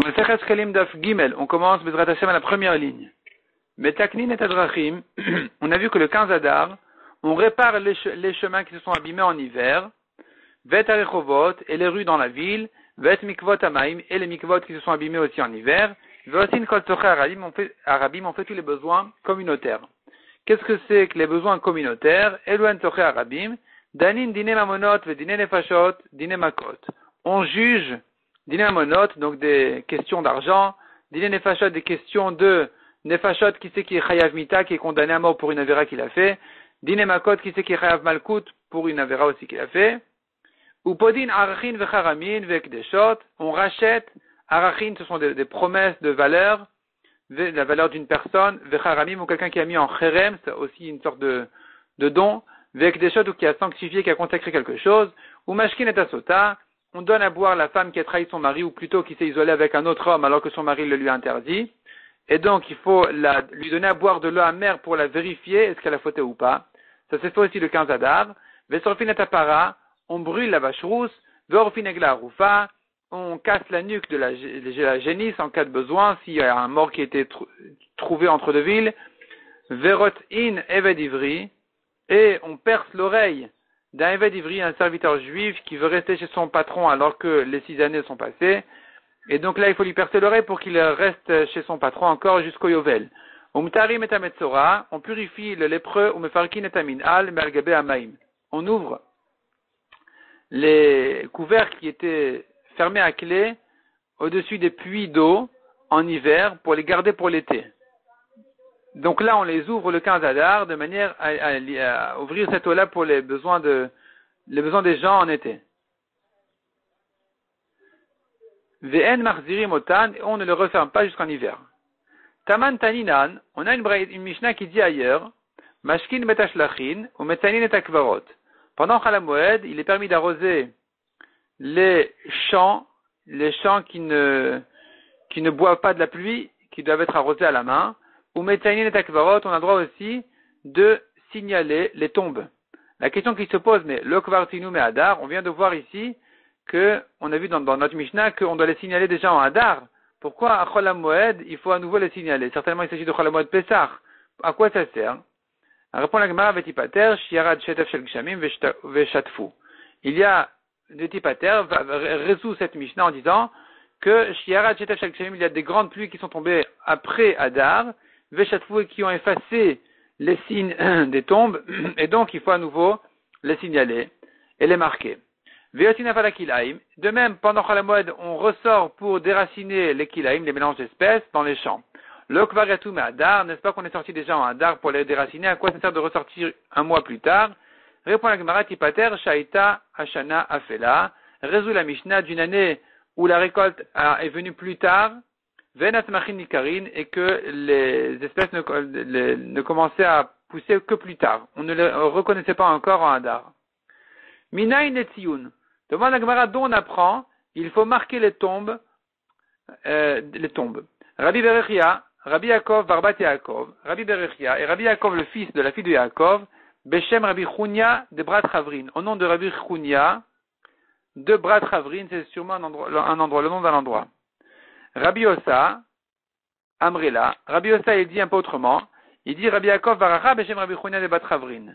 On commence Bezrat Hashem à la première ligne. Metaknin et Adrachim, on a vu que le 15 Adar, on répare les, chemins qui se sont abîmés en hiver, Vet Arechovot et les rues dans la ville, Vet Mikvot Amaim et les Mikvot qui se sont abîmés aussi en hiver, Veosin Kol Arabim, Arabim, on fait tous les besoins communautaires. Qu'est-ce que c'est que les besoins communautaires? Elouen Toche Arabim, Danin Dine Mamonot, Dine Nefashot, Dine Makot. On juge Dine Mamonot, donc des questions d'argent, Dine Nefashot, des questions de Nefashot, qui sait qui est Chayav Mita, qui est condamné à mort pour une avéra qu'il a fait, Dine Makot, qui sait qui est Chayav Malkut, pour une avéra aussi qu'il a fait, ou Podin Arachin Vecharamin Vekdeshot, on rachète, Arachin, ce sont des, promesses de valeur, la valeur d'une personne, Vecharamim, ou quelqu'un qui a mis en Cherem, c'est aussi une sorte de, de don, Vekdeshot, ou qui a sanctifié, qui a consacré quelque chose, ou Mashkin et Asota, on donne à boire la femme qui a trahi son mari, ou plutôt qui s'est isolée avec un autre homme alors que son mari le lui interdit. Et donc, il faut lui donner à boire de l'eau amère pour la vérifier, est-ce qu'elle a fauté ou pas. Ça s'est fait aussi le 15 Adar. Vesorfin et on brûle la vache rousse. Veorfin roufa, on casse la nuque de la, génisse en cas de besoin, s'il y a un mort qui a été trouvé entre deux villes. Verot in et on perce l'oreille d'un Eved Ivri, un serviteur juif qui veut rester chez son patron alors que les six années sont passées. Et donc là, il faut lui percer l'oreille pour qu'il reste chez son patron encore jusqu'au Yovel. On purifie le lépreux, on ouvre les couvercles qui étaient fermés à clé au-dessus des puits d'eau en hiver pour les garder pour l'été. Donc là, on les ouvre le 15 Adar de manière à, ouvrir cette eau-là pour les besoins, de, les besoins des gens en été. Vn marzirim otan, on ne le referme pas jusqu'en hiver. Taman taninan, on a une, Mishnah qui dit ailleurs, mashkin betashlachin ou metanin et akvarot. Pendant Chalamoued, il est permis d'arroser les champs, les champs qui ne, qui ne boivent pas de la pluie, qui doivent être arrosés à la main, et on a droit aussi de signaler les tombes. La question qui se pose, mais le Kvartinu mais Hadar, on vient de voir ici que, on a vu dans, notre Mishnah qu'on doit les signaler déjà en Hadar. Pourquoi à Cholam Moed, il faut à nouveau les signaler? Certainement, il s'agit de Cholam Moed Pesach. À quoi ça sert? Répond la Gemara Vetipater, Shiarad Shetef Shel Gshamim Veshatfu. Il y a Vetipater, résout cette Mishnah en disant que Shiarad Shetef Shel Gshamim, il y a des grandes pluies qui sont tombées après Hadar, Veshatfou qui ont effacé les signes des tombes, et donc il faut à nouveau les signaler et les marquer. De même, pendant Khalamoued, on ressort pour déraciner les kilaim, les mélanges d'espèces, dans les champs. Le kvaryatum Adar, n'est-ce pas qu'on est sorti déjà en Adar pour les déraciner? À quoi ça sert de ressortir un mois plus tard? Répond la Gemara Tipater, Shaita, Hashana, Afela. Résout la Mishnah d'une année où la récolte est venue plus tard, et que les espèces ne, commençaient à pousser que plus tard. On ne les reconnaissait pas encore en Hadar. Minaï Netziun. Demande la Gemara dont on apprend, il faut marquer les tombes, euh, les tombes. Rabbi Berechia, Rabbi Yaakov, Barbat Yaakov, Rabbi Berechia et Rabbi Yaakov, le fils de la fille de Yaakov, Beshem Rabbi Chunia de Brat Chavrin. Au nom de Rabbi Chunia de Brat Chavrin, c'est sûrement un endroit, le nom d'un endroit. Rabbi Osa, Amrela, Rabbi Osa, il dit un peu autrement, il dit Rabbi Yaakov Baracha Beshem Rabbi Chunia de Batravrin,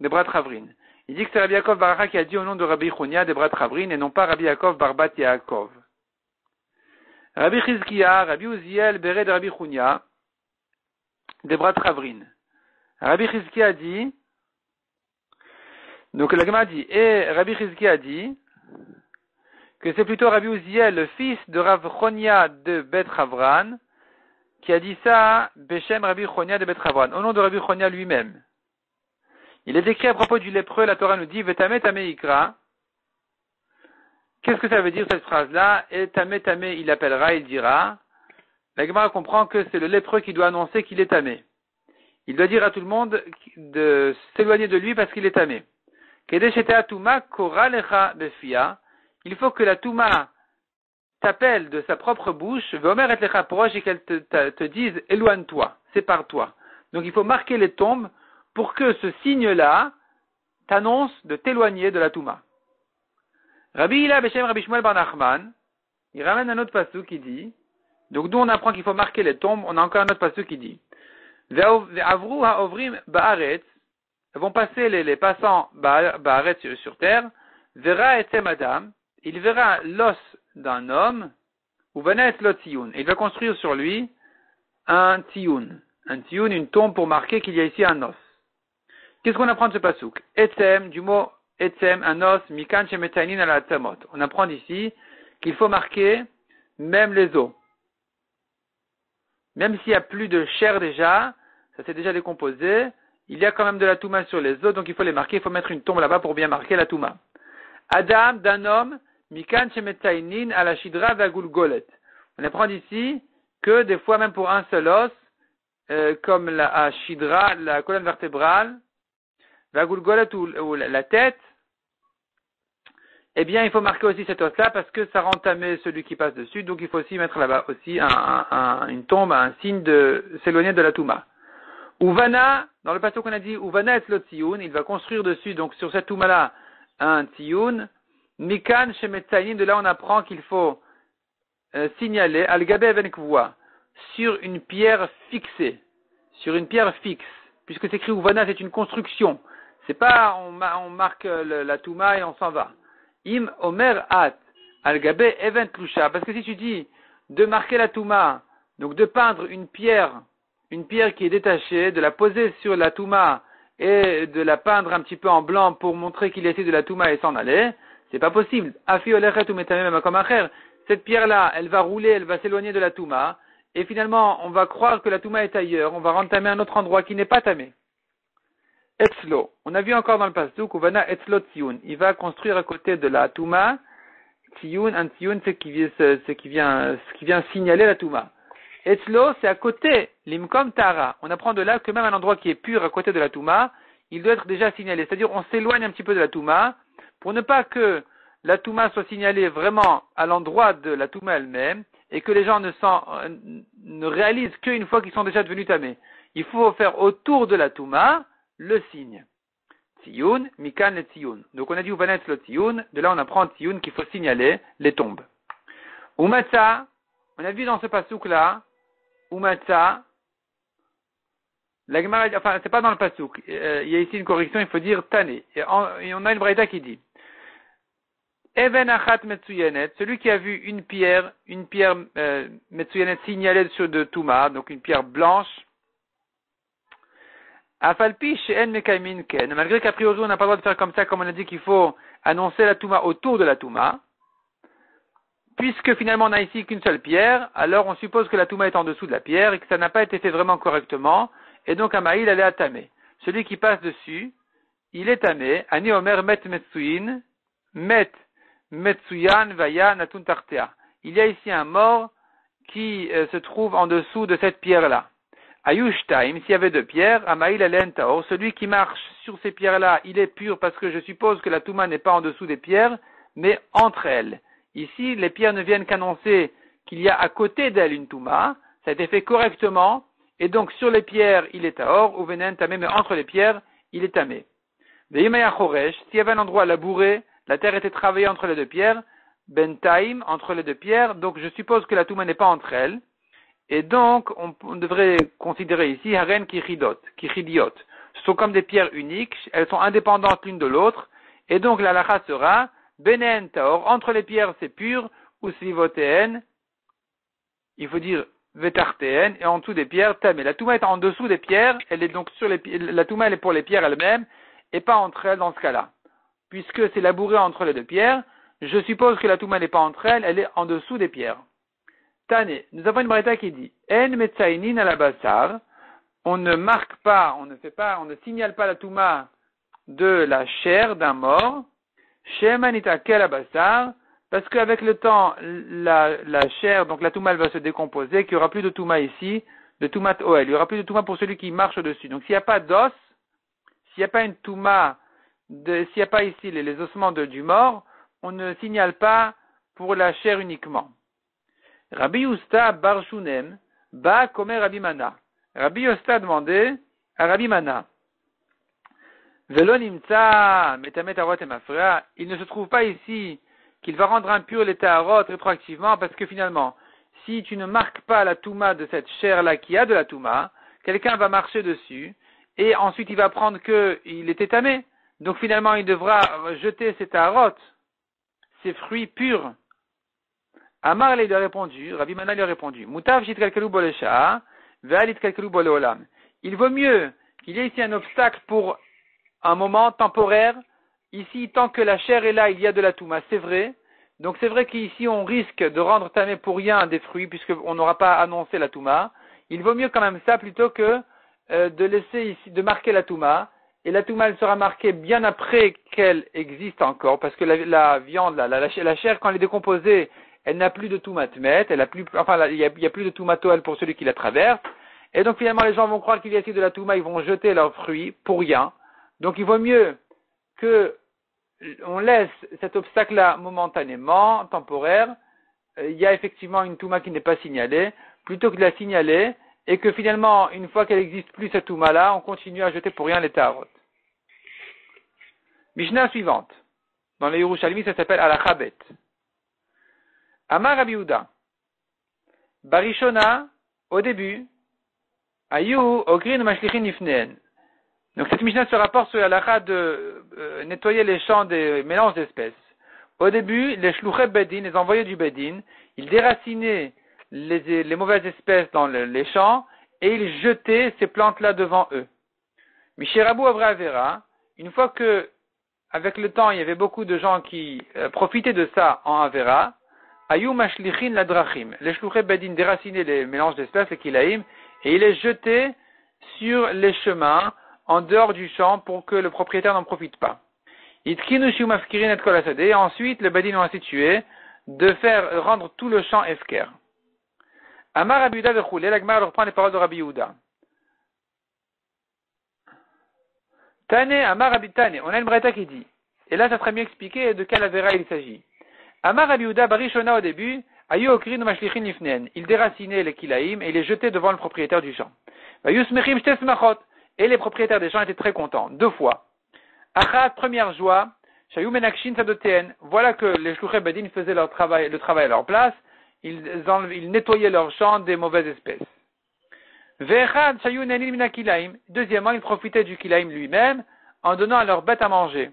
de Bratravrin. Il dit que c'est Rabbi Yaakov Baracha qui a dit au nom de Rabbi Chunia de Bratravrin et non pas Rabbi Yaakov Barbat Yaakov. Rabbi Chizkiya, Rabbi Uziel, Beret de Rabbi Chunia, de Bratravrin. Rabbi Chizkiya dit, donc la Gemara dit, et Rabbi Chizkiya dit, que c'est plutôt Rabbi Uziel, le fils de Rav Chonia de Bet Havran, qui a dit ça Beshem Rabbi Chonia de Bet Havran, au nom de Rabbi Chonia lui-même. Il est décrit à propos du lépreux, la Torah nous dit Vetame Tame Ikra. Qu'est-ce que ça veut dire cette phrase-là Et Tame il appellera, il dira. La Gemara comprend que c'est le lépreux qui doit annoncer qu'il est tamé. Il doit dire à tout le monde de s'éloigner de lui parce qu'il est tamé. Kedeshete Atuma Koralecha il faut que la Touma t'appelle de sa propre bouche, Vomer et et qu'elle te, dise éloigne-toi, sépare-toi. Donc il faut marquer les tombes pour que ce signe-là t'annonce de t'éloigner de la Touma. Rabbi Ila Beshem Rabbi Shmuel Bar Nachman, il ramène un autre passou qui dit, donc d'où on apprend qu'il faut marquer les tombes, on a encore un autre passou qui dit, Ve'avru ha'ovrim vont passer les, les passants ba'aretz sur, sur terre, verra et madame, il verra l'os d'un homme, ou venet l'otioun, il va construire sur lui un tioun. Un tioun, une tombe pour marquer qu'il y a ici un os. Qu'est-ce qu'on apprend de ce pasouk Etzem, du mot etzem, un os, mikan à la On apprend ici qu'il faut marquer même les os. Même s'il n'y a plus de chair déjà, ça s'est déjà décomposé, il y a quand même de la touma sur les os, donc il faut les marquer, il faut mettre une tombe là-bas pour bien marquer la touma. Adam, d'un homme, mikan à la shidra. On apprend ici que des fois, même pour un seul os, euh, comme la shidra, la colonne vertébrale, vagulgolet ou, la tête, eh bien, il faut marquer aussi cet os-là parce que ça rend celui qui passe dessus. Donc, il faut aussi mettre là-bas aussi une tombe, un signe de s'éloigner de la Touma. Uvana, dans le passage qu'on a dit, Uvana et le il va construire dessus, donc sur cette Touma-là, un tiyun. Mikan shemetzayin, de là on apprend qu'il faut euh, signaler al-gabe venkvoa, sur une pierre fixée, sur une pierre fixe, puisque c'est écrit Uvana, c'est une construction. C'est pas on, marque la Touma et on s'en va. Im Omer At al Event Lusha. Parce que si tu dis de marquer la Touma, donc de peindre une pierre, une pierre qui est détachée, de la poser sur la Touma et de la peindre un petit peu en blanc pour montrer qu'il était de la Touma et s'en aller, c'est pas possible. Cette pierre-là, elle va rouler, elle va s'éloigner de la Touma, et finalement, on va croire que la Touma est ailleurs, on va rentamer un autre endroit qui n'est pas tamé. Etzlo. On a vu encore dans le pasuk, Uvana Etzlo Tzion. Il va construire à côté de la Touma. Tzion, un c'est c'est qui vient, ce qui vient signaler la Touma. Etzlo, c'est à côté, l'imkom Tara. On apprend de là que même un endroit qui est pur à côté de la Touma, il doit être déjà signalé. C'est-à-dire, on s'éloigne un petit peu de la Touma, pour ne pas que la Touma soit signalée vraiment à l'endroit de la Touma elle-même, et que les gens ne, ne réalisent qu'une fois qu'ils sont déjà devenus tamés. Il faut faire autour de la Touma, le signe. Tiyun, Mikan et Tiyun. Donc on a dit Uvanet le Tiyun, de là on apprend Tiyun qu'il faut signaler les tombes. Umatsa, on a vu dans ce pasouk là, Umatsa, la Gemara, enfin c'est pas dans le pasouk, euh, il y a ici une correction, il faut dire Tane. Et, on a une braïta qui dit, Even achat metsuyenet, celui qui a vu une pierre, une pierre euh, metsuyenet signalée sur de Touma, donc une pierre blanche, Afalpi en mekaimin ken. Malgré qu'a priori on n'a pas le droit de faire comme ça, comme on a dit qu'il faut annoncer la Touma autour de la Touma. Puisque finalement on n'a ici qu'une seule pierre, alors on suppose que la Touma est en dessous de la pierre et que ça n'a pas été fait vraiment correctement, et donc Amaïl elle est atamé. Celui qui passe dessus, il est tamé. Ani Omer met met metsuyan vaya natun tartea. Il y a ici un mort qui euh, se trouve en dessous de cette pierre-là. Ayushtaim, s'il y avait deux pierres, Amaïl Or, celui qui marche sur ces pierres-là, il est pur parce que je suppose que la Touma n'est pas en dessous des pierres, mais entre elles. Ici, les pierres ne viennent qu'annoncer qu'il y a à côté d'elle une Touma, ça a été fait correctement, et donc sur les pierres, il est or, ou venen tamé, mais entre les pierres, il est tamé. s'il y avait un endroit labouré, la terre était travaillée entre les deux pierres, bentaim, entre les deux pierres, donc je suppose que la Touma n'est pas entre elles, et donc, on, devrait considérer ici Haren Kichidot, Kichidiot. Ce sont comme des pierres uniques, elles sont indépendantes l'une de l'autre, et donc la lacha sera Benen Taor, entre les pierres c'est pur, ou Slivotéen, il faut dire Vetartéen, et en dessous des pierres Tamé. La Touma est en dessous des pierres, elle est donc sur les la Touma elle est pour les pierres elles-mêmes, et pas entre elles dans ce cas-là. Puisque c'est labouré entre les deux pierres, je suppose que la Touma n'est pas entre elles, elle est en dessous des pierres. Tane, nous avons une braïta qui dit En metzainin on ne marque pas, on ne fait pas, on ne signale pas la touma de la chair d'un mort, shemanita kel parce qu'avec le temps, la, chair, donc la touma, elle va se décomposer, qu'il n'y aura plus de touma ici, de toumat oel. Il n'y aura plus de touma pour celui qui marche dessus. Donc s'il n'y a pas d'os, s'il n'y a pas une touma, s'il n'y a pas ici les, ossements de, du mort, on ne signale pas pour la chair uniquement. Rabbi Usta Barshunem, Ba Komer Rabbi Mana. Rabbi Usta a demandé à Rabbi Mana. Il ne se trouve pas ici qu'il va rendre impur les taharot rétroactivement parce que finalement, si tu ne marques pas la touma de cette chair-là qui a de la touma, quelqu'un va marcher dessus et ensuite il va prendre qu'il était tamé. Donc finalement, il devra jeter ses taharot, ses fruits purs. Amar lui a répondu, Rabbi Mana lui a répondu, Mutav. Il vaut mieux qu'il y ait ici un obstacle pour un moment temporaire. Ici, tant que la chair est là, il y a de la touma, c'est vrai. Donc c'est vrai qu'ici, on risque de rendre tamé pour rien des fruits, puisqu'on n'aura pas annoncé la touma. Il vaut mieux quand même ça plutôt que euh, de laisser ici, de marquer la touma. Et la touma, elle sera marquée bien après qu'elle existe encore, parce que la, viande, la, chair, quand elle est décomposée, elle n'a plus de toumatmet, elle a plus, enfin, il n'y a, plus de toumatoel pour celui qui la traverse. Et donc finalement, les gens vont croire qu'il y a ici de la touma, ils vont jeter leurs fruits pour rien. Donc il vaut mieux que on laisse cet obstacle-là momentanément, temporaire. Euh, il y a effectivement une touma qui n'est pas signalée, plutôt que de la signaler, et que finalement, une fois qu'elle n'existe plus cette touma-là, on continue à jeter pour rien les tarot. Mishnah suivante. Dans les Yerushalmi, ça s'appelle Alachabet. Amar Abiouda. Barishona, au début, Ayu, Ogrin Mashlichin Nifneen. Donc cette Mishnah se rapporte sur la de euh, nettoyer les champs des mélanges d'espèces. Au début, les shloucheb bedin, les envoyés du bedin, ils déracinaient les, mauvaises espèces dans les champs et ils jetaient ces plantes-là devant eux. Micherabu Avra une fois que, avec le temps, il y avait beaucoup de gens qui euh, profitaient de ça en Avera, Ayu Mashlichin Ladrachim. Les shloucheb bedin déracinaient les mélanges d'espèces, les kilaïm, et ils les jetaient sur les chemins en dehors du champ pour que le propriétaire n'en profite pas. Et ensuite, le badin a institué de faire rendre tout le champ efker. Amar Rabbi Yehuda la reprend les paroles de Rabbi Yehuda. Tane, Amar Rabbi Tane, on a une breta qui dit, et là ça sera mieux expliqué de quel avéra il s'agit. Amar Rabbi Yehuda barishona au début, ayu okrin mashlichin nifnen, il déracinait les kilaïm et il les jetait devant le propriétaire du champ. Et les propriétaires des champs étaient très contents, deux fois. Achat, première joie, Shayou Menakshin Sadoten, voilà que les Shluchet Bedin faisaient leur travail, le travail à leur place, ils, ils nettoyaient leurs champs des mauvaises espèces. Deuxièmement, ils profitaient du Kilaim lui-même en donnant à leurs bêtes à manger.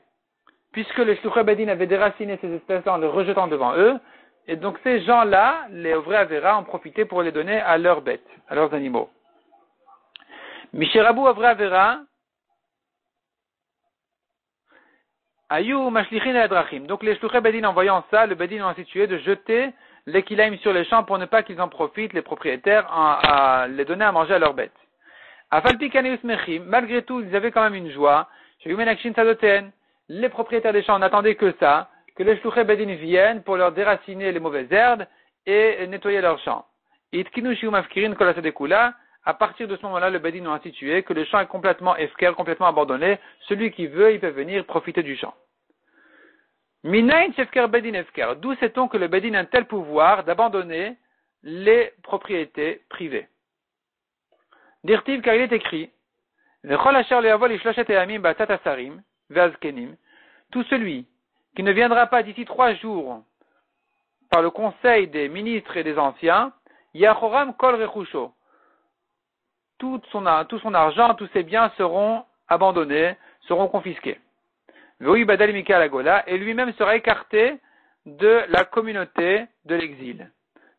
Puisque les Shluchet Bedin avaient déraciné ces espèces-là en les rejetant devant eux, et donc ces gens-là, les vrais Avera, en profitaient pour les donner à leurs bêtes, à leurs animaux. Misherabu Avra Vera, Ayu Mashlichin Adrachim. Donc les Shluchei Bedin en voyant ça, le Bedin a institué de jeter les kilaim sur les champs pour ne pas qu'ils en profitent, les propriétaires, à, les donner à manger à leurs bêtes. Mechim, malgré tout, ils avaient quand même une joie. Les propriétaires des champs n'attendaient que ça, que les Shluchei Bedin viennent pour leur déraciner les mauvaises herbes et nettoyer leurs champs. À partir de ce moment-là, le Bedin a institué que le champ est complètement efker, complètement abandonné. Celui qui veut, il peut venir profiter du champ. Minayin Shefker Bedin Efker. D'où sait-on que le Bedin a un tel pouvoir d'abandonner les propriétés privées? Dirtiv, car il est écrit tout celui qui ne viendra pas d'ici trois jours par le conseil des ministres et des anciens, Yahoram Kol Rechusho. Tout son, tout son argent, tous ses biens seront abandonnés, seront confisqués. Et lui-même sera écarté de la communauté de l'exil.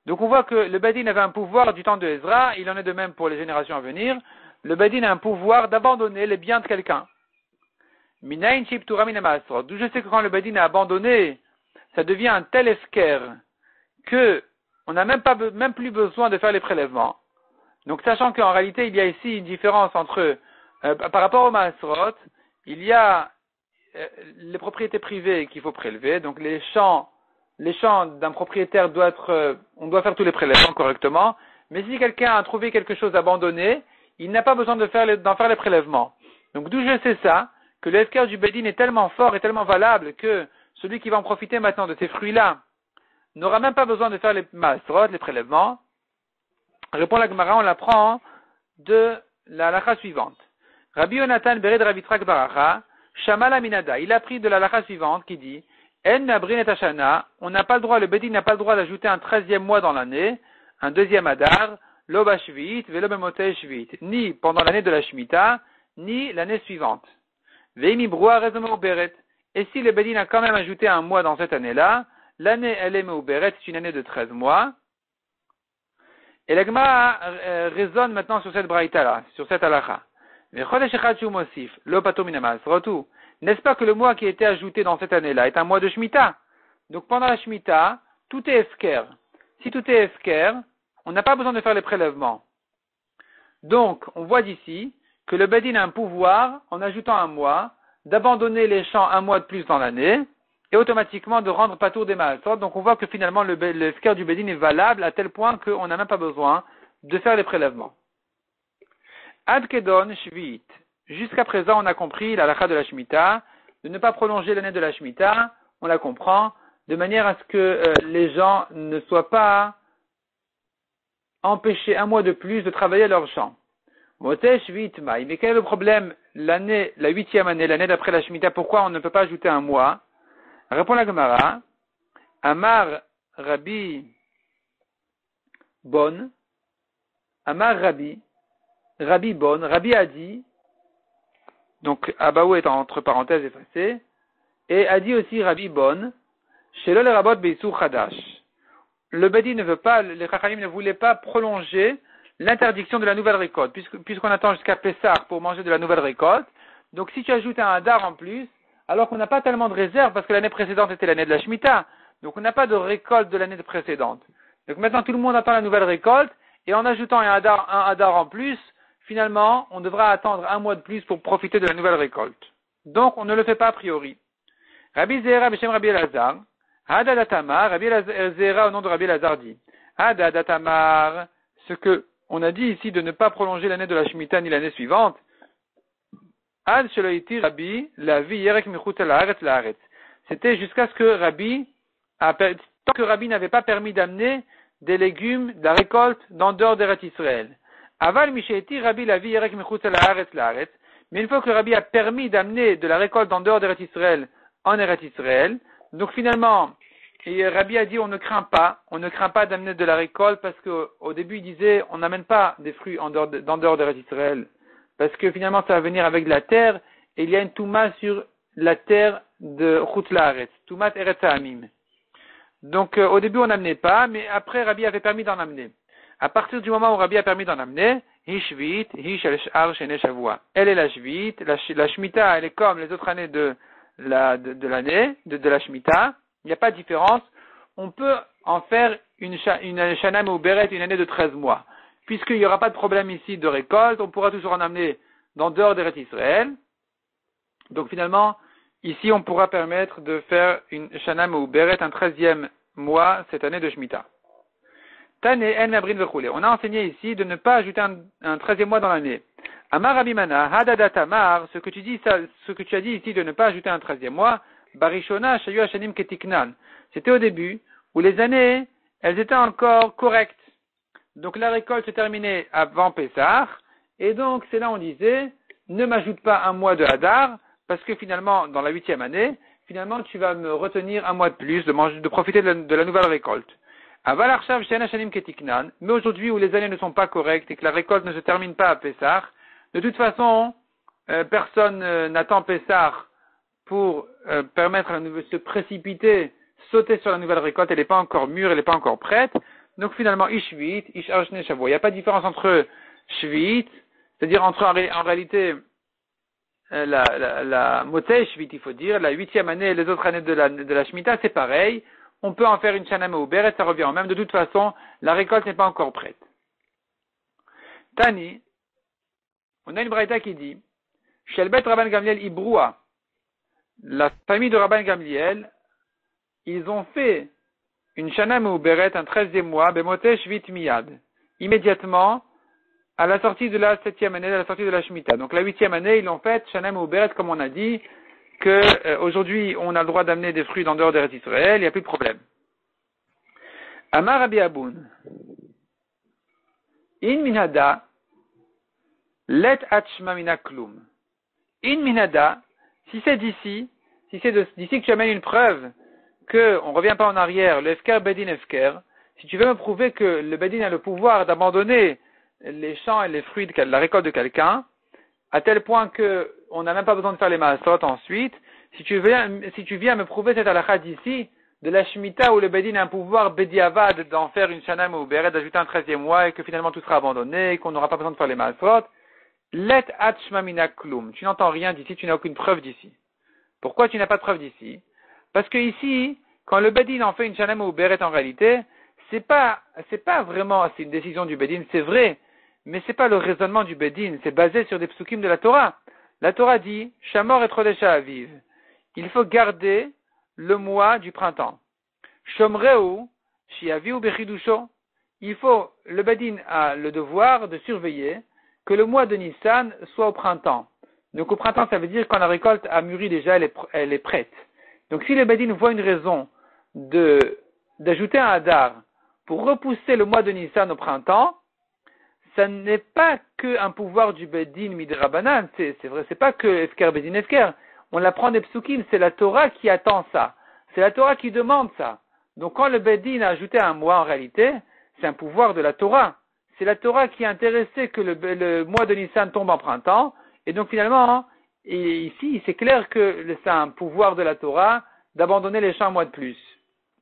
Donc on voit que le Badin avait un pouvoir du temps de Ezra, il en est de même pour les générations à venir. Le Badin a un pouvoir d'abandonner les biens de quelqu'un. D'où je sais que quand le Badin a abandonné, ça devient un tel esquer que on n'a même même plus besoin de faire les prélèvements. Donc, sachant qu'en réalité, il y a ici une différence entre, euh, par rapport au Maasrot, il y a les propriétés privées qu'il faut prélever, donc les champs, les champs d'un propriétaire doit être, euh, on doit faire tous les prélèvements correctement, mais si quelqu'un a trouvé quelque chose abandonné, il n'a pas besoin de faire d'en faire les prélèvements. Donc, d'où je sais ça, que l'escar du Bedin est tellement fort et tellement valable que celui qui va en profiter maintenant de ces fruits-là n'aura même pas besoin de faire les Maasrot, les prélèvements, Répond la Gemara, on l'apprend de la lacha suivante. Rabbi Yonatan Bered Ravitrak Baracha, Shamala Minada. Il a pris de la lacha suivante qui dit, En on n'a pas le droit, le Bedin n'a pas le droit d'ajouter un treizième mois dans l'année, un deuxième Adar, l'Oba Shvit, ni pendant l'année de la Shemitah, ni l'année suivante. Veimi Beret. Et si le Bedin a quand même ajouté un mois dans cette année-là, l'année elle est Meuberet, c'est une année de treize mois. Et l'Agma euh, résonne maintenant sur cette braïta-là, sur cette halakha. N'est-ce pas que le mois qui a été ajouté dans cette année-là est un mois de Shemitah Donc pendant la Shemitah, tout est esker. Si tout est esker, on n'a pas besoin de faire les prélèvements. Donc, on voit d'ici que le Bedin a un pouvoir, en ajoutant un mois, d'abandonner les champs un mois de plus dans l'année, et automatiquement de rendre tour des malsorts. Donc on voit que finalement le, le du Bedin est valable à tel point qu'on n'a même pas besoin de faire les prélèvements. Adkedon Shvit. Jusqu'à présent, on a compris la lacha de la Shemitah, de ne pas prolonger l'année de la Shemitah, on la comprend, de manière à ce que euh, les gens ne soient pas empêchés un mois de plus de travailler leur champ. Motesh mai. Mais quel est le problème l'année, la huitième année, l'année d'après la Shemitah, pourquoi on ne peut pas ajouter un mois? Répond la Gemara. Amar Rabbi Bon. Amar Rabbi. Rabbi Bon, Rabbi a dit, donc Abaou est entre parenthèses effacées, et a dit aussi Rabbi Bon, chez le Rabot Beisou Khadash. Le Bedi ne veut pas, les Chachalim ne voulaient pas prolonger l'interdiction de la nouvelle récolte, puisqu'on attend jusqu'à Pessah pour manger de la nouvelle récolte. Donc si tu ajoutes un Hadar en plus, alors qu'on n'a pas tellement de réserve, parce que l'année précédente était l'année de la Shemitah, donc on n'a pas de récolte de l'année précédente. Donc maintenant tout le monde attend la nouvelle récolte, et en ajoutant un Hadar, un Hadar en plus, finalement, on devra attendre un mois de plus pour profiter de la nouvelle récolte. Donc, on ne le fait pas a priori. Rabbi Zera Beshem Rabbi Elazar, Hadadatamar, Rabbi Zera au nom de Rabbi Elazar dit, ce que on a dit ici de ne pas prolonger l'année de la Shemitah ni l'année suivante, Ad Rabbi, la vie Yerek C'était jusqu'à ce que Rabbi, tant que Rabbi n'avait pas permis d'amener des légumes, de la récolte, dans dehors d'Eretz Israël. Aval Misheti Rabbi la vie Mais une fois que Rabbi a permis d'amener de la récolte en dehors d'Eretz Israël en Eretz Israël, donc finalement, Rabbi a dit on ne craint pas, on ne craint pas d'amener de la récolte parce qu'au début il disait on n'amène pas des fruits en dehors, dehors d'Eretz Israël parce que finalement ça va venir avec de la terre et il y a une touma sur la terre de Chut Laaretz, Toumat Eretz Amim. Donc euh, au début on n'amenait pas, mais après Rabbi avait permis d'en amener. À partir du moment où Rabbi a permis d'en amener, Hishvit, Hish Shavua. Elle est la Shvit, la, la Shemitah, elle est comme les autres années de la, de, l'année, de, la Shemitah. Il n'y a pas de différence. On peut en faire une, une Shanam ou Beret, une année de 13 mois. Puisqu'il n'y aura pas de problème ici de récolte, on pourra toujours en amener dans dehors d'Eret Israël. Donc finalement, ici on pourra permettre de faire une Shanam ou Beret, un treizième mois cette année de Shemitah. On a enseigné ici de ne pas ajouter un treizième mois dans l'année. Amar Abimana, Hadadatamar, ce que tu ce que tu as dit ici de ne pas ajouter un treizième mois, Barishona, Shayu Hashanim Ketiknan. C'était au début, où les années, elles étaient encore correctes. Donc la récolte se terminait avant Pessah, et donc c'est là on disait, ne m'ajoute pas un mois de Hadar, parce que finalement, dans la huitième année, finalement tu vas me retenir un mois de plus de profiter de la nouvelle récolte. Mais aujourd'hui où les années ne sont pas correctes et que la récolte ne se termine pas à Pessah, de toute façon, euh, personne euh, n'attend Pessah pour euh, permettre à la nouvelle se précipiter, sauter sur la nouvelle récolte, elle n'est pas encore mûre, elle n'est pas encore prête. Donc finalement, Ishvit, Ish Il n'y a pas de différence entre Shvit, c'est-à-dire entre en, réalité la, la, la Shvit, il faut dire, la huitième année et les autres années de la, de la Shemitah, c'est pareil on peut en faire une chaname ou et ça revient même. De toute façon, la récolte n'est pas encore prête. Tani, on a une braïta qui dit, Shelbet Rabban Gamliel Ibroua, la famille de Rabban Gamliel, ils ont fait une chaname ou beret un treizième mois, bemotesh vit miyad, immédiatement, à la sortie de la septième année, à la sortie de la Shemitah. Donc la huitième année, ils l'ont fait, chanam ou beret, comme on a dit, qu'aujourd'hui, euh, on a le droit d'amener des fruits dans dehors d'Eretz Israël, il n'y a plus de problème. Amar Rabbi Aboun. In minada, let achma minaklum. In minada, si c'est d'ici, si c'est d'ici que tu amènes une preuve que, on revient pas en arrière, le Efker Bedin Efker, si tu veux me prouver que le Bedin a le pouvoir d'abandonner les champs et les fruits de la récolte de quelqu'un, à tel point que on n'a même pas besoin de faire les maasot ensuite, si tu viens, si tu viens me prouver cette halakha d'ici, de la Shemitah où le Bedin a un pouvoir bediavad d'en faire une shanam ou beret, d'ajouter un treizième mois et que finalement tout sera abandonné et qu'on n'aura pas besoin de faire les maasot, let atchmamina klum. Tu n'entends rien d'ici, tu n'as aucune preuve d'ici. Pourquoi tu n'as pas de preuve d'ici? Parce que ici, quand le Bedin en fait une shanam ou beret en réalité, c'est pas, c'est pas vraiment, c'est une décision du Bedin, c'est vrai, mais c'est pas le raisonnement du Bedin, c'est basé sur des psukim de la Torah. La Torah dit, Shamor et Trodesha Aviv. Il faut garder le mois du printemps. Shomreu, Shiaviu Bechidusho. Il faut, le Bedin a le devoir de surveiller que le mois de Nissan soit au printemps. Donc au printemps, ça veut dire quand la récolte a mûri déjà, elle est, elle est prête. Donc si le Bedin voit une raison d'ajouter un Hadar pour repousser le mois de Nissan au printemps, ça n'est pas qu'un pouvoir du Bedin Midrabanan, c'est, vrai, c'est pas que Efker Bedin Efker. On l'apprend des psukim, c'est la Torah qui attend ça. C'est la Torah qui demande ça. Donc quand le Bedin a ajouté un mois en réalité, c'est un pouvoir de la Torah. C'est la Torah qui est intéressée que le, mois de Nissan tombe en printemps. Et donc finalement, et ici, c'est clair que c'est un pouvoir de la Torah d'abandonner les champs un mois de plus.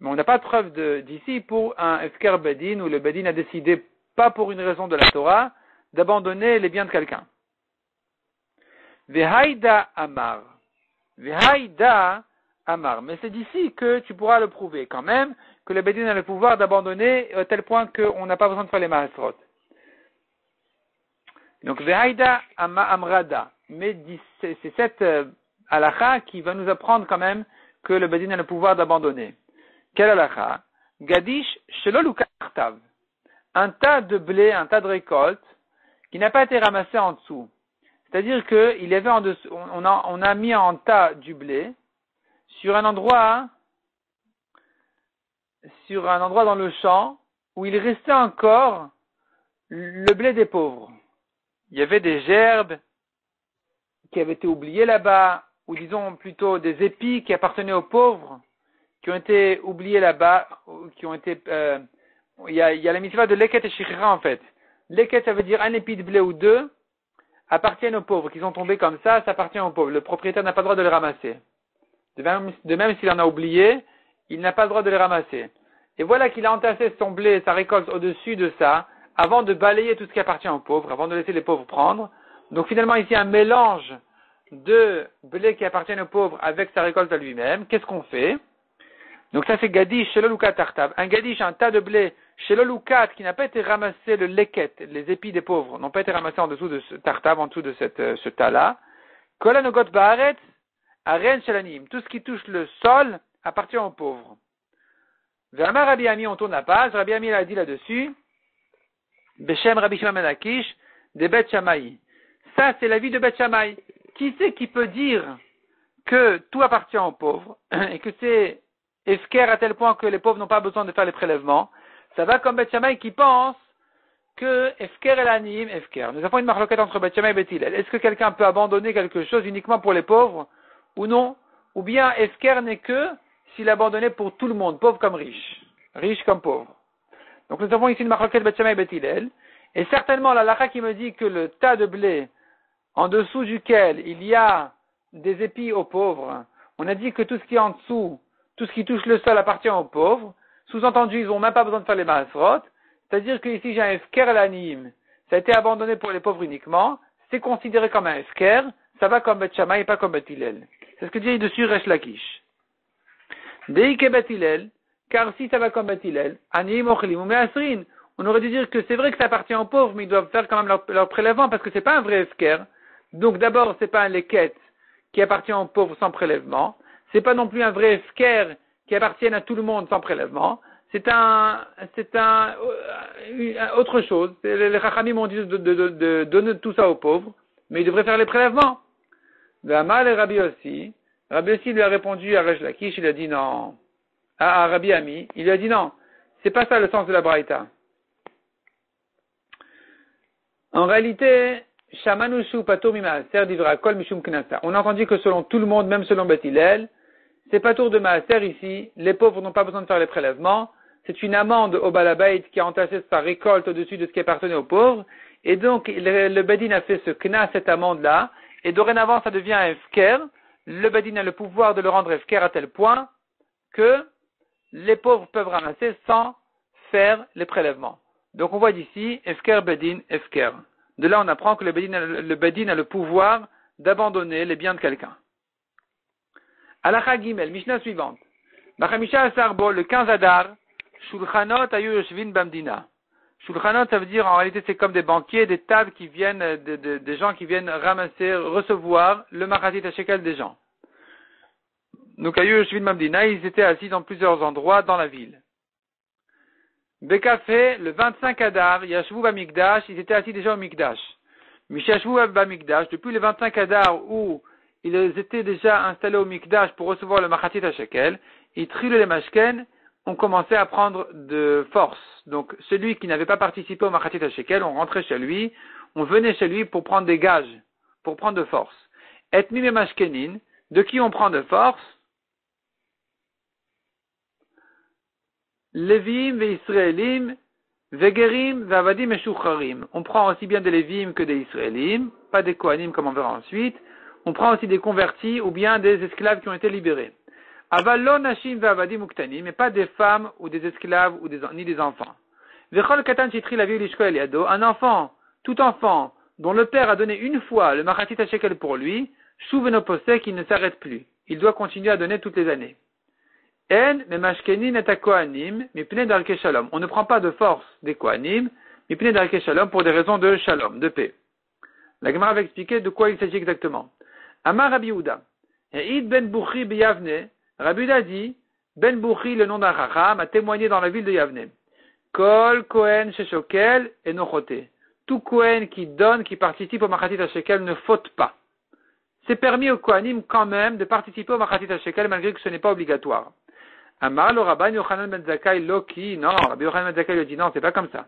Mais on n'a pas de preuve d'ici pour un Efker Bedin où le Bedin a décidé, pas pour une raison de la Torah, d'abandonner les biens de quelqu'un. Vehaïda Amar. Vehaïda Amar. Mais c'est d'ici que tu pourras le prouver quand même, que le Bedin a le pouvoir d'abandonner à tel point qu'on n'a pas besoin de faire les Mahasrot. Donc, Vehaïda Amrada. Mais c'est cette euh, qui va nous apprendre quand même que le Bedin a le pouvoir d'abandonner. Quel halakha? Gadish Shelolukartav. Un tas de blé, un tas de récolte qui n'a pas été ramassé en dessous. C'est-à-dire qu'il y avait en dessous, on a, on a mis en tas du blé sur un endroit, sur un endroit dans le champ où il restait encore le blé des pauvres. Il y avait des gerbes qui avaient été oubliées là-bas, ou disons plutôt des épis qui appartenaient aux pauvres qui ont été oubliés là-bas, qui ont été, euh, il, y a, la mitzvah de leket et shikra en fait. Leket, ça veut dire un épi de blé ou deux appartiennent aux pauvres, qui sont tombés comme ça, ça appartient aux pauvres. Le propriétaire n'a pas le droit de les ramasser. De même, s'il en a oublié, il n'a pas le droit de les ramasser. Et voilà qu'il a entassé son blé, sa récolte au-dessus de ça, avant de balayer tout ce qui appartient aux pauvres, avant de laisser les pauvres prendre. Donc finalement ici un mélange de blé qui appartient aux pauvres avec sa récolte à lui-même. Qu'est-ce qu'on fait? Donc ça c'est gadish chez tartav. Un gadish, un tas de blé chez qui n'a pas été ramassé, le leket, les épis des pauvres, n'ont pas été ramassés en dessous de ce tartav, en dessous de euh, ce tas-là. Kolanogot baaret, aren shelanim. Tout ce qui touche le sol appartient aux pauvres. Verma Rabbi Ami, on tourne la page. Rabbi Ami a dit là-dessus. Beshem Rabbi Shimon Akish, de Bet Shammai. Ça, c'est la vie de Bet Shammai. Qui c'est qui peut dire que tout appartient aux pauvres et que c'est Efker à tel point que les pauvres n'ont pas besoin de faire les prélèvements? Ça va comme Beth qui pense que Efker est l'anime, Efker. Nous avons une marloquette entre Beth et Bethil. Est-ce que quelqu'un peut abandonner quelque chose uniquement pour les pauvres ou non? Ou bien Efker n'est que s'il abandonnait pour tout le monde, pauvre comme riche, riche comme pauvre. Donc nous avons ici une marloquette Beth et Bethilel. Et certainement la lacha qui me dit que le tas de blé en dessous duquel il y a des épis aux pauvres, on a dit que tout ce qui est en dessous tout ce qui touche le sol appartient aux pauvres. Sous-entendu, ils n'ont même pas besoin de faire les masrot. C'est-à-dire que ici j'ai un efker l'anim. Ça a été abandonné pour les pauvres uniquement. C'est considéré comme un efker. Ça va comme Bet et pas comme Bet C'est ce que dit dessus Resh Lakish. Deike Bet car si ça va comme Bet Anim Asrin. On aurait dû dire que c'est vrai que ça appartient aux pauvres, mais ils doivent faire quand même leur, prélèvement parce que c'est pas un vrai efker. Donc d'abord, c'est pas un leket qui appartient aux pauvres sans prélèvement c'est pas non plus un vrai sker qui appartient à tout le monde sans prélèvement. C'est un, c'est un, euh, autre chose. Les Rachamim ont dit de, donner tout ça aux pauvres, mais ils devraient faire les prélèvements. Amal et Rabbi aussi. Rabbi aussi lui a répondu à Resh Lakish, il a dit non. À, Rabbi Ami, il lui a dit non. C'est pas ça le sens de la Braïta. En réalité, Shamanushu Pato Mishum On a entendu que selon tout le monde, même selon Bethilel, c'est pas tour de maaser ici, les pauvres n'ont pas besoin de faire les prélèvements, c'est une amende au balabait qui a entassé sa récolte au-dessus de ce qui appartenait aux pauvres, et donc le, Bedin a fait ce kna, cette amende-là, et dorénavant ça devient un efker, le Bedin a le pouvoir de le rendre efker à tel point que les pauvres peuvent ramasser sans faire les prélèvements. Donc on voit d'ici, efker Bedin, efker. De là on apprend que le le bedin a le pouvoir d'abandonner les biens de quelqu'un. Alacha Gimel, Mishnah suivante. Bachamisha Sarbo, le 15 Adar, Shulchanot Ayu Yoshvin Bamdina. Shulchanot, ça veut dire en réalité c'est comme des banquiers, des tables qui viennent, de, des gens qui viennent ramasser, recevoir le Machatit Shekel des gens. Donc Ayu Yoshvin Bamdina, ils étaient assis dans plusieurs endroits dans la ville. Bekafé, le 25 Adar, Yashvu Bamikdash, ils étaient assis déjà au Mikdash. Mishashvu Bamikdash, depuis le 25 Adar où ils étaient déjà installés au Mikdash pour recevoir le Machatit Shekel, ils trilent les Mashken, ont commencé à prendre de force. Donc, celui qui n'avait pas participé au Machatit Shekel, on rentrait chez lui, on venait chez lui pour prendre des gages, pour prendre de force. Et mime Mashkenin, de qui on prend de force? Levim ve Israelim, Vegerim ve et On prend aussi bien des Levim que des Israélim, pas des Kohanim comme on verra ensuite, on prend aussi des convertis ou bien des esclaves qui ont été libérés. Avalon nashim ve'avadim uktani, mais pas des femmes ou des esclaves ou des, ni des enfants. Vechol katan chitri la eliado, un enfant, tout enfant, dont le père a donné une fois le machatit shekel pour lui, chouvenopose qui ne s'arrête plus. Il doit continuer à donner toutes les années. En. On ne prend pas de force des kohanim, mipne shalom pour des raisons de shalom, de paix. La Gemara va expliquer de quoi il s'agit exactement. Amar Rabbi Yehuda. Eid ben Bouchi beyavne. Rabbi dit, Ben Bouchi, le nom d'un a témoigné dans la ville de Yavne. Kol Kohen Sheshokel et Nochote. Tout Kohen qui donne, qui participe au Machatit Shekel ne faute pas. C'est permis au Kohanim quand même de participer au Machatit Shekel malgré que ce n'est pas obligatoire. Amar le Rabban Yochanan ben Zakai Loki, non, Rabbi Yochanan ben Zakai lui dit non, c'est pas comme ça.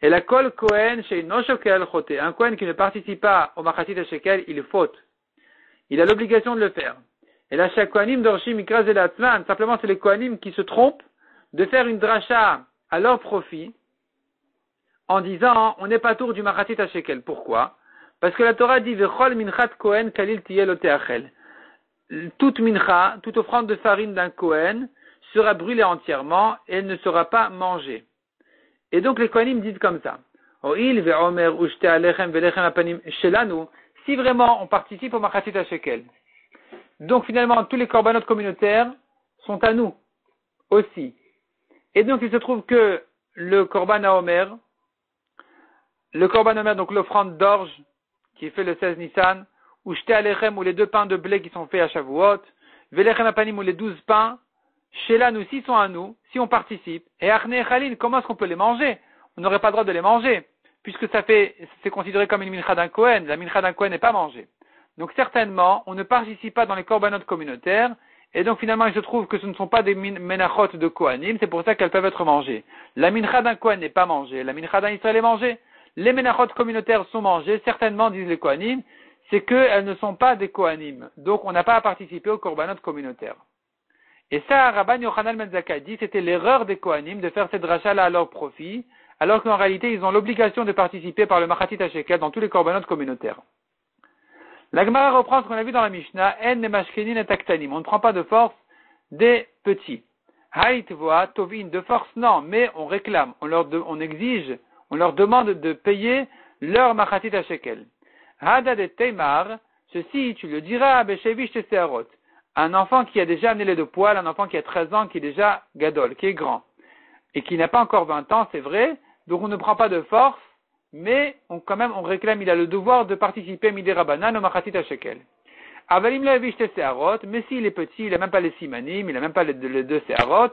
Et la Kol Kohen chez Noshokel Chote, un Kohen qui ne participe pas au Machatit Shekel, il faute il a l'obligation de le faire. Et là, chaque Kohanim d'Orshim Mikraz et simplement c'est les Kohanim qui se trompent de faire une dracha à leur profit en disant on n'est pas tour du Maratit à Shekel. Pourquoi? Parce que la Torah dit Vechol minchat Kohen kalil Toute mincha, toute offrande de farine d'un Kohen sera brûlée entièrement et ne sera pas mangée. Et donc les Kohanim disent comme ça. Si vraiment on participe au Machatit Shekel. Donc finalement, tous les corbanotes communautaires sont à nous aussi. Et donc il se trouve que le korban à Omer, le korban Omer, donc l'offrande d'orge, qui est fait le 16 Nissan, ou Shte Alechem, ou les deux pains de blé qui sont faits à Shavuot, Velechem Apanim, ou les douze pains, nous, s'ils sont à nous, si on participe, et Arne Khalil, comment est-ce qu'on peut les manger? On n'aurait pas le droit de les manger puisque ça fait, c'est considéré comme une mincha d'un Kohen. La mincha d'un Kohen n'est pas mangée. Donc certainement, on ne participe pas dans les corbanotes communautaires, et donc finalement, il se trouve que ce ne sont pas des menachot de Kohanim, c'est pour ça qu'elles peuvent être mangées. La mincha d'un Kohen n'est pas mangée, la mincha d'un Israël est mangée. Les menachot communautaires sont mangées, certainement, disent les Kohanim, c'est qu'elles ne sont pas des Kohanim. Donc on n'a pas à participer aux corbanotes communautaires. Et ça, Rabban Yochanan Menzaka dit, c'était l'erreur des Kohanim de faire cette rachat-là à leur profit, alors qu'en réalité, ils ont l'obligation de participer par le Machatit Shekel dans tous les corbanotes communautaires. La Gemara reprend ce qu'on a vu dans la Mishnah, En. On ne prend pas de force des petits. Haït voa tovin, de force non, mais on réclame, on leur on exige, on leur demande de payer leur machatit shekel. Hada de teimar, ceci tu le diras à Beshevish Seharot. Un enfant qui a déjà amené les deux poils, un enfant qui a 13 ans, qui est déjà gadol, qui est grand, et qui n'a pas encore 20 ans, c'est vrai, donc on ne prend pas de force, mais on, quand même on réclame, il a le devoir de participer à Midi Rabbanan au Shekel. Avalim mais s'il est petit, il n'a même pas les simanim, il n'a même pas les, deux Seharot,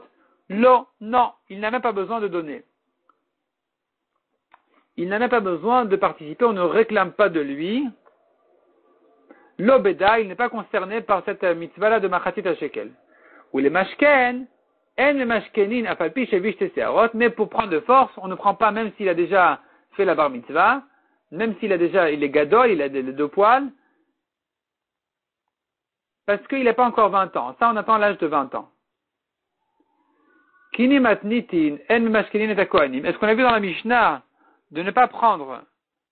non, non, il n'a même pas besoin de donner. Il n'a même pas besoin de participer, on ne réclame pas de lui. L'obeda, il n'est pas concerné par cette mitzvah-là de Machatit. Ou les mashken, mais pour prendre de force, on ne prend pas même s'il a déjà fait la bar mitzvah, même s'il a déjà, il est gadol, il a des deux poils. parce qu'il n'est pas encore 20 ans. Ça, on attend l'âge de 20 ans. Est-ce qu'on a vu dans la Mishnah de ne pas prendre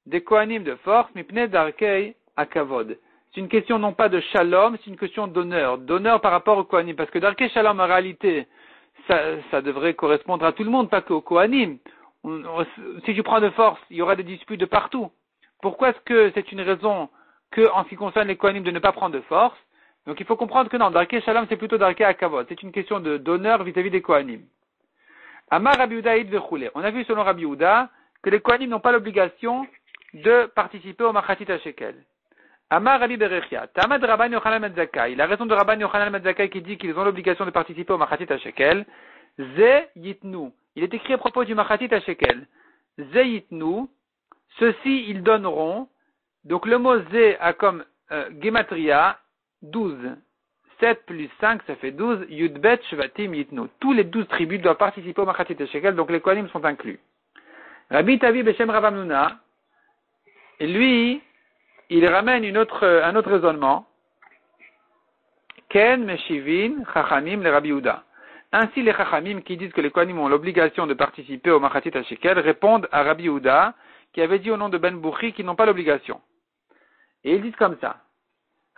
des Kohanim de force, mais d'arkei à Kavod C'est une question non pas de shalom, c'est une question d'honneur. D'honneur par rapport aux Kohanim. Parce que d'arkei shalom, en réalité, ça, devrait correspondre à tout le monde, pas qu'aux Kohanim. Si tu prends de force, il y aura des disputes de partout. Pourquoi est-ce que c'est une raison que, en ce qui concerne les Kohanim, de ne pas prendre de force? Donc il faut comprendre que non, Darké Shalom, c'est plutôt Darké Akavod. C'est une question d'honneur vis-à-vis des Kohanim. Amar Rabbi On a vu selon Rabbi que les Kohanim n'ont pas l'obligation de participer au Machatit Shekel. Amar Rabbi Berechia. Tamad Rabban Yochanan Medzakai. La raison de Rabban Yochanan Medzakai qui dit qu'ils ont l'obligation de participer au Machatit Shekel. Ze Yitnu. Il est écrit à propos du Machatit Shekel. Ze Yitnu. Ceux-ci, ils donneront. Donc le mot Ze a comme euh, Gematria 12. 7 plus 5, ça fait 12. Yudbet Shvatim Yitnu. Tous les 12 tribus doivent participer au Machatit Shekel, donc les Kohanim sont inclus. Rabbi Tavi Beshem Rabamnuna, lui, il ramène un autre raisonnement. Ken Meshivin Chachamim le Rabbi Uda. Ainsi, les Chachamim qui disent que les Kohanim ont l'obligation de participer au Machatit Shekel répondent à Rabbi Uda, qui avait dit au nom de Ben Bouchi qu'ils n'ont pas l'obligation. Et ils disent comme ça.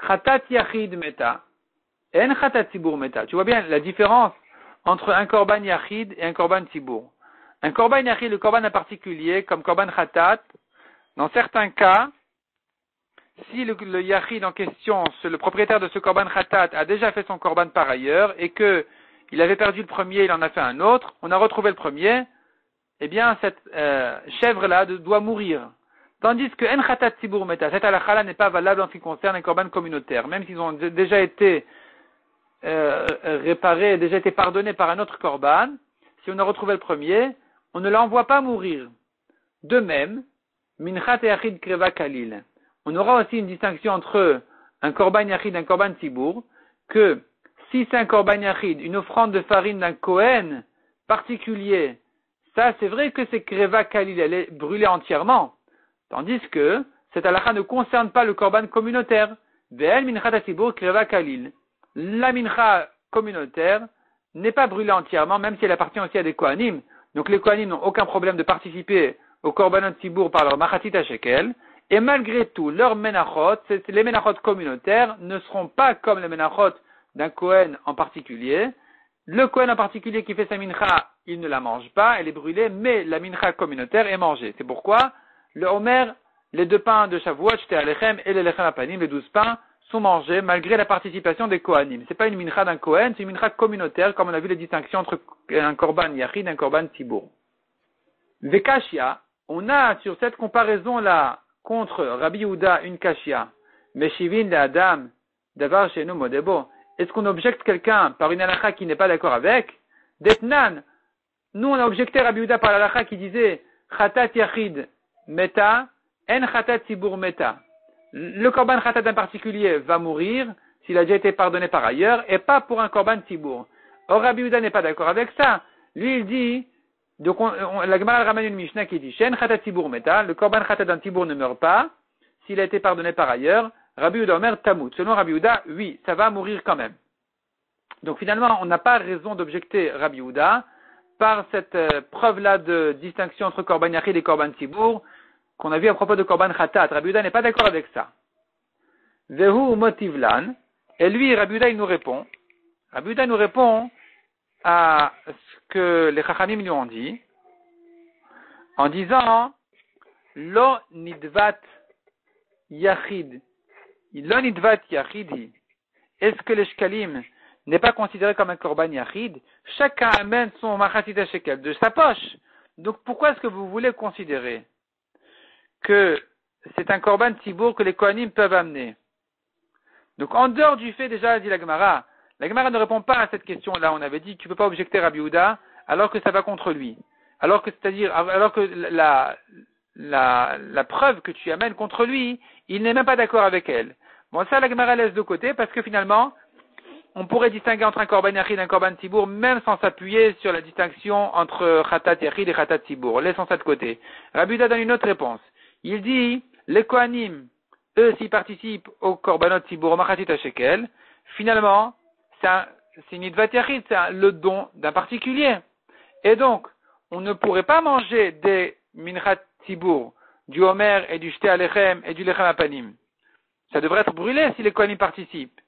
Chatat Yachid Meta. En Chatat Tibur Meta. Tu vois bien la différence entre un Korban Yachid et un Korban Tibur. Un Korban Yachid, le Korban en particulier, comme Korban Chatat, dans certains cas, si le, le Yachid en question, le propriétaire de ce Korban Khatat, a déjà fait son Korban par ailleurs et que il avait perdu le premier, il en a fait un autre, on a retrouvé le premier, eh bien, cette euh, chèvre-là doit mourir. Tandis que En Khatat Tibur Meta, cette n'est pas valable en ce qui concerne un Korban communautaire, même s'ils ont déjà été euh, réparés, déjà été pardonnés par un autre Korban, si on a retrouvé le premier, on ne l'envoie pas mourir. De même, Minchat et Achid Kreva Kalil. On aura aussi une distinction entre un Korban Yachid et un Korban Tibour, que si c'est un Korban Yachid, une offrande de farine d'un Kohen particulier, ça c'est vrai que c'est Kreva Kalil, elle est brûlée entièrement. Tandis que cette halakha ne concerne pas le Korban communautaire. Ve'el Minchat Tibour Kreva Kalil. La Mincha communautaire n'est pas brûlée entièrement, même si elle appartient aussi à des Kohanim. Donc les Kohanim n'ont aucun problème de participer au Korbanot Tibour par leur Machatit Shekel, et malgré tout, leurs Menachot, les Menachot communautaires, ne seront pas comme les Menachot d'un Kohen en particulier. Le Kohen en particulier qui fait sa mincha, il ne la mange pas, elle est brûlée, mais la mincha communautaire est mangée. C'est pourquoi le Homer, les deux pains de Shavuot, Alechem et les Lechem Apanim, les douze pains, sont mangés malgré la participation des Kohanim. C'est pas une mincha d'un Kohen, c'est une mincha communautaire, comme on a vu les distinctions entre un Korban Yachid et un Korban Tibour. Vekashia, on a sur cette comparaison-là contre Rabbi Yehuda une kashia, Meshivin le Adam, d'avoir chez nous modebo, est-ce qu'on objecte quelqu'un par une halakha qui n'est pas d'accord avec? Detnan, nous on a objecté Rabbi Yehuda par l'halakha qui disait Khatat Yachid Meta, En Khatat Tibur Meta. Le korban Khatat en particulier va mourir s'il a déjà été pardonné par ailleurs et pas pour un korban Tibur. Or Rabbi Yehuda n'est pas d'accord avec ça. Lui il dit donc, la Gemara ramène une Mishnah qui dit Shen le Korban Khatat d'un Tibour ne meurt pas, s'il a été pardonné par ailleurs, Rabbi Uda Omer Tamout. Selon Rabbi Uda, oui, ça va mourir quand même. Donc finalement, on n'a pas raison d'objecter Rabbi Uda par cette euh, preuve-là de distinction entre Korban Yachid et Korban Tibour qu'on a vu à propos de Korban Khatat. Rabbi Uda n'est pas d'accord avec ça. Vehu Motivlan, et lui, Rabbi Uda, il nous répond. Rabbi Uda nous répond à ce que les Chachamim lui ont dit, en disant Lo nidvat yachid. Lo nidvat yachidi. Est-ce que l'eshkalim n'est pas considéré comme un korban yachid? Chacun amène son machatit shekel de sa poche. Donc pourquoi est-ce que vous voulez considérer que c'est un korban tibour que les kohanim peuvent amener? Donc en dehors du fait déjà, dit la Gemara, la Gemara ne répond pas à cette question-là. On avait dit tu ne peux pas objecter à Houda alors que ça va contre lui. Alors que, c'est-à-dire, alors que la, la, la, preuve que tu amènes contre lui, il n'est même pas d'accord avec elle. Bon, ça, la Gemara laisse de côté parce que finalement, on pourrait distinguer entre un korban yachid et un korban tibour même sans s'appuyer sur la distinction entre khatat yachid et khatat tibour. Laissons ça de côté. Rabbi donne une autre réponse. Il dit, les kohanim, eux, s'ils participent au korbanot tibour, au machatit shekel, finalement, c'est une c'est le don d'un particulier. Et donc, on ne pourrait pas manger des minchat tibour, du homer et du shte alechem et du lechem apanim. Ça devrait être brûlé si les kohanim participent.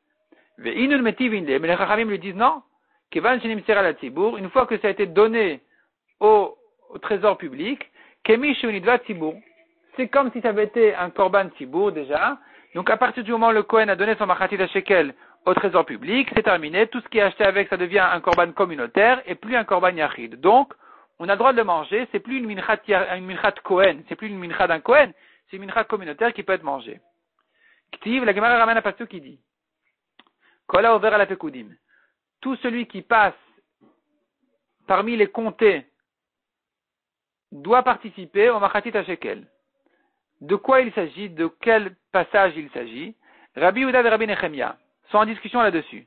Mais les chachamim lui disent non. Une fois que ça a été donné au, trésor public, c'est comme si ça avait été un korban tibour déjà. Donc à partir du moment où le Kohen a donné son machatit à shekel au trésor public, c'est terminé. Tout ce qui est acheté avec, ça devient un korban communautaire et plus un korban yachid. Donc, on a le droit de le manger. C'est plus une minchat, une minchat Kohen. C'est plus une minchat d'un Kohen. C'est une minchat communautaire qui peut être mangée. Ktiv, la Gemara ramène un passage qui dit. Kola ouvert à la. Tout celui qui passe parmi les comtés doit participer au machatit shekel. De quoi il s'agit? De quel passage il s'agit? Rabbi Uda et Rabbi Nechemia sont en discussion là-dessus.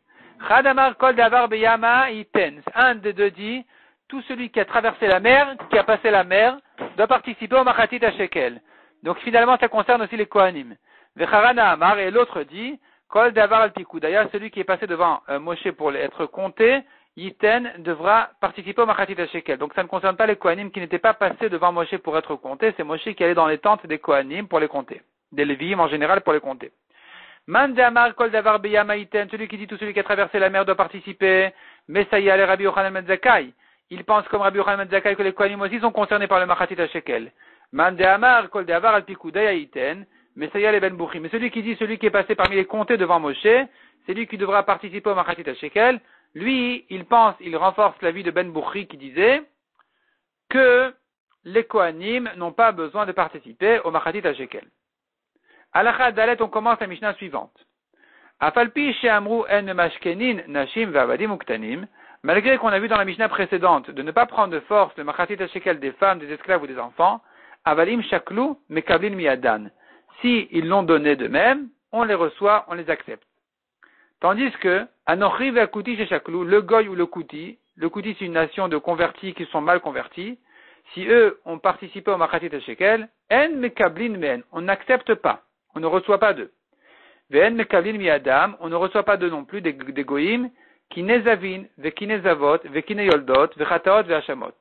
Kol davar beyama iten. Un des deux dit, tout celui qui a traversé la mer, qui a passé la mer, doit participer au machatit à shekel. Donc finalement, ça concerne aussi les Kohanim. Vecharana Amar, et l'autre dit, kol davar al D'ailleurs, celui qui est passé devant euh, Moshe pour être compté, Yiten devra participer au machatit shekel. Donc ça ne concerne pas les Kohanim qui n'étaient pas passés devant Moshe pour être comptés, c'est Moshe qui allait dans les tentes des Kohanim pour les compter. Des Lévi'im en général pour les compter. Mandamar kol davar celui qui dit tout celui qui a traversé la mer doit participer. Messaya le Rabbi Yochanan Medzakai. Il pense comme Rabbi Yochanan Medzakai que les Kohanim aussi sont concernés par le Machatit Shekel. Mandamar kol davar al pikudayiten. Messaya le Ben Mais celui qui dit celui qui est passé parmi les comtés devant Moshe, c'est lui qui devra participer au Machatit Shekel. Lui, il pense, il renforce la vie de Ben Bouchri qui disait que les Kohanim n'ont pas besoin de participer au Machatit Shekel. Alachat Dalet, on commence la Mishnah suivante. Afalpi en mashkenin nashim uktanim. Malgré qu'on a vu dans la Mishnah précédente de ne pas prendre de force le machatit shekel des femmes, des esclaves ou des enfants, avalim shaklu mekablin miadan. Si ils l'ont donné de même, on les reçoit, on les accepte. Tandis que, anochi ve'akuti chez shaklu, le goy ou le kuti, le kuti c'est une nation de convertis qui sont mal convertis, si eux ont participé au machatit shekel, en mekablin men, on n'accepte pas on ne reçoit pas d'eux. Ve'en mekavlin mi adam, on ne reçoit pas d'eux non plus des, des goïms, qui nezavin, ve'ki nezavot, ve'ki neyoldot, ve'chataot, ve'ashamot.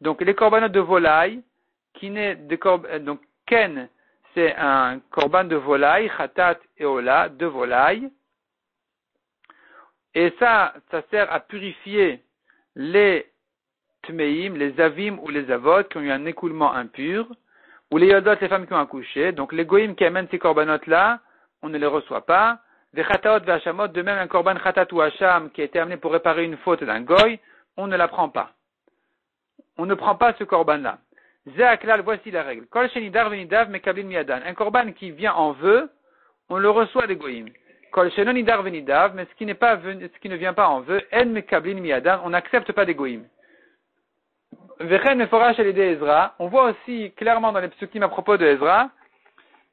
Donc les korbanot de volaille, n'est de euh, donc ken, c'est un korban de volaille, chatat et ola, de volaille. Et ça, ça sert à purifier les tmeim, les avim ou les avot qui ont eu un écoulement impur ou les yodot, les femmes qui ont accouché. Donc les goïms qui amènent ces corbanotes-là, on ne les reçoit pas. Des chataot de même un korban chatat ou hacham qui a été amené pour réparer une faute d'un goy, on ne la prend pas. On ne prend pas ce korban-là. Zéaklal, voici la règle. Kol shenidar venidav mekablin miadan. Un korban qui vient en vœu, on le reçoit des goïms. Kol shenonidar venidav, mais ce qui n'est pas, ce qui ne vient pas en vœu, en mekablin miadan, on n'accepte pas des goïms. On voit aussi clairement dans les psukim à propos de Ezra,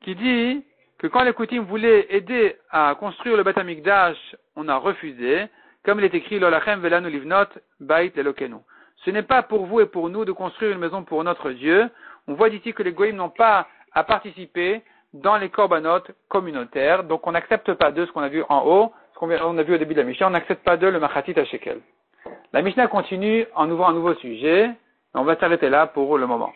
qui dit que quand les Koutim voulaient aider à construire le Beth Amikdash, on a refusé, comme il est écrit Lolachem velanu livnot bait lelokenu. Ce n'est pas pour vous et pour nous de construire une maison pour notre Dieu. On voit d'ici que les Goïms n'ont pas à participer dans les korbanot communautaires, donc on n'accepte pas d'eux ce qu'on a vu en haut, ce qu'on a vu au début de la Mishnah, on n'accepte pas d'eux le machatit à shekel. La Mishnah continue en ouvrant un nouveau sujet. On va s'arrêter là pour le moment.